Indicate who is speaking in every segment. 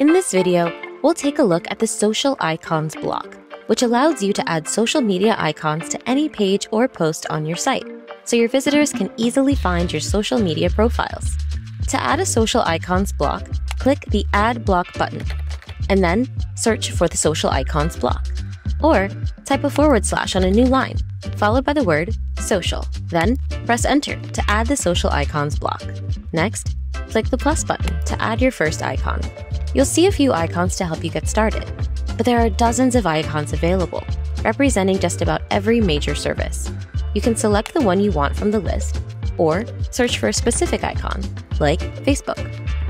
Speaker 1: In this video, we'll take a look at the Social Icons block, which allows you to add social media icons to any page or post on your site, so your visitors can easily find your social media profiles. To add a social icons block, click the Add Block button, and then search for the Social Icons block. Or type a forward slash on a new line, followed by the word social. Then press enter to add the social icons block. Next, click the plus button to add your first icon. You'll see a few icons to help you get started, but there are dozens of icons available, representing just about every major service. You can select the one you want from the list, or search for a specific icon, like Facebook.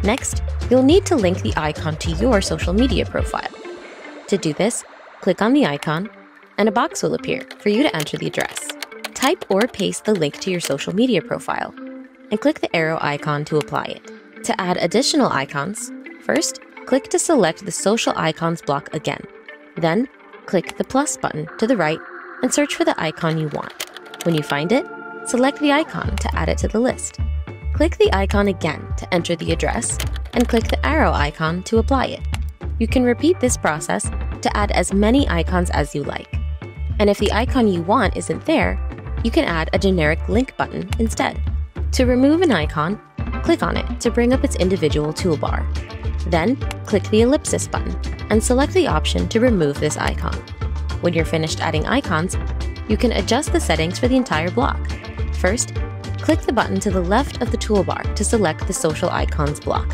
Speaker 1: Next, you'll need to link the icon to your social media profile. To do this, click on the icon, and a box will appear for you to enter the address. Type or paste the link to your social media profile, and click the arrow icon to apply it. To add additional icons, first, click to select the Social Icons block again. Then, click the plus button to the right and search for the icon you want. When you find it, select the icon to add it to the list. Click the icon again to enter the address, and click the arrow icon to apply it. You can repeat this process to add as many icons as you like. And if the icon you want isn't there, you can add a generic link button instead. To remove an icon, click on it to bring up its individual toolbar. Then, click the ellipsis button and select the option to remove this icon. When you're finished adding icons, you can adjust the settings for the entire block. First, click the button to the left of the toolbar to select the Social Icons block.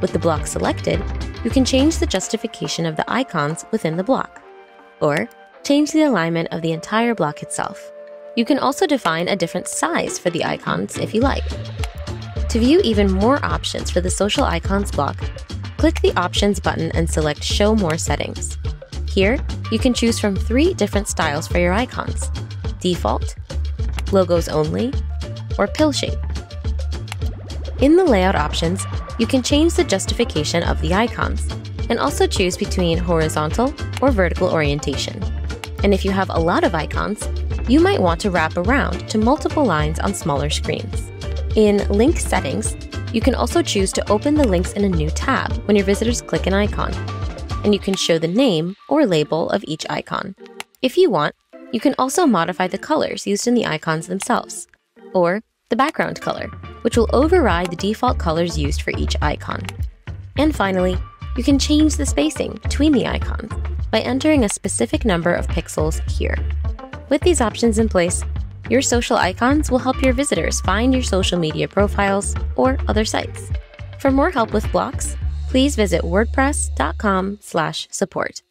Speaker 1: With the block selected, you can change the justification of the icons within the block, or change the alignment of the entire block itself. You can also define a different size for the icons if you like. To view even more options for the Social Icons block, click the Options button and select Show More Settings. Here, you can choose from three different styles for your icons default, logos only, or pill shape. In the layout options, you can change the justification of the icons and also choose between horizontal or vertical orientation. And if you have a lot of icons, you might want to wrap around to multiple lines on smaller screens. In Link Settings, you can also choose to open the links in a new tab when your visitors click an icon, and you can show the name or label of each icon. If you want, you can also modify the colors used in the icons themselves, or the background color, which will override the default colors used for each icon. And finally, you can change the spacing between the icons by entering a specific number of pixels here. With these options in place, your social icons will help your visitors find your social media profiles or other sites. For more help with blocks, please visit wordpress.com/support.